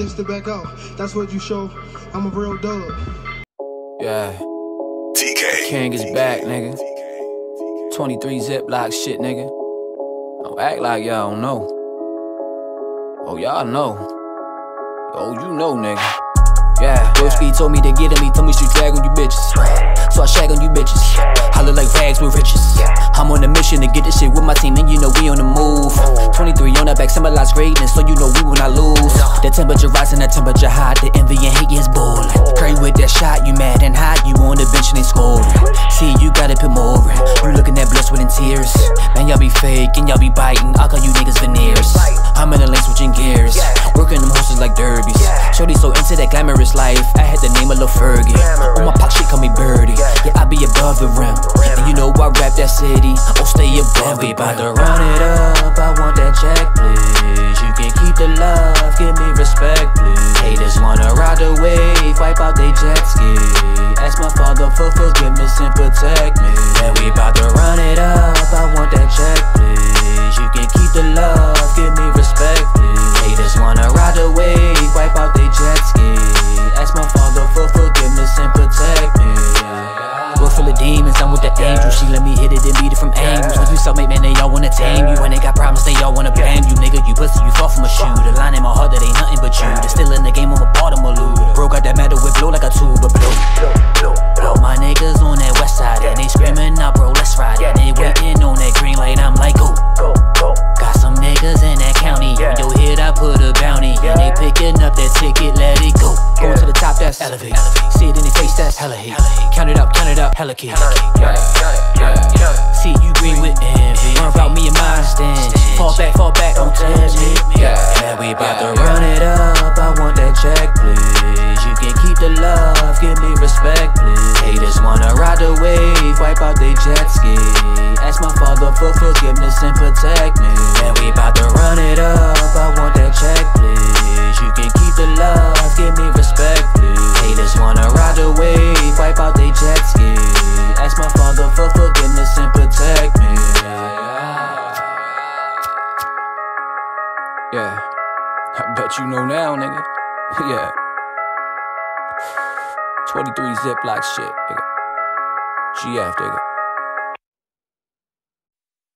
this to back out. That's what you show. I'm a real dog. Yeah. TK. King is back, nigga. 23 Ziploc shit, nigga. Don't act like y'all don't know. Oh, y'all know. Oh, you know, nigga. Yeah. Broski told me to get him, he told me to drag on you bitches. So I shag on you bitches. Like rags with riches. I'm on a mission to get this shit with my team, and you know we on the move. 23 on that back, symbolize greatness, so you know we will not lose. The temperature rising, the temperature high, the envy and hate is boiling. Curry with that shot, you mad and hot, you on the bench and they scoring. See, you gotta put more in. You looking at blood, sweat, and tears. Man, y'all be fake and y'all be biting. I call you niggas veneers. I'm in the lane switching gears, working them horses like derbies. Shorty so into that glamorous life, I had the name of Lil Fergie. On my pop shit, call me Birdie. Yeah, I be above the rim. You know I rap that city, oh stay above We it. bout to run it up, I want that check, please. You can keep the love, give me respect, please. Haters wanna ride the wave, wipe out they jet ski. Ask my father for forgiveness and protect me. And we bout to run it up, I I'm with the angels. She let me hit it and beat it from angles. When you self-made, man, they all wanna tame you. When they got problems, they all wanna blame you. Nigga, you pussy, you fall from a shoe. The line in my heart that ain't nothing but you. They still in the game, I'm a Baltimore loot. Bro got that metal with blow like a tuba, blow. Blow my niggas on that west side, and they screaming out, bro, let's ride. And they waiting on that green light, I'm like, go. Go, go. Got some niggas in that county. On your head, I put a bounty. And they picking up that ticket, let it go. To the top, elevate. See it in their face, that's hella hate. Count it up, count it up, hella kid. Yeah, yeah. See you green with envy. Run about me and my stand. Fall back, fall back, don't test me. Yeah, Yeah, we bout to run it up. I want that check, please. You can keep the love, give me respect, please. Haters wanna ride the wave, wipe out they jet ski. Ask my father for forgiveness and protect me. And we bout to run it up. I want that check, please. You can you know now, nigga. yeah. 23 Ziploc shit, nigga. GF, nigga.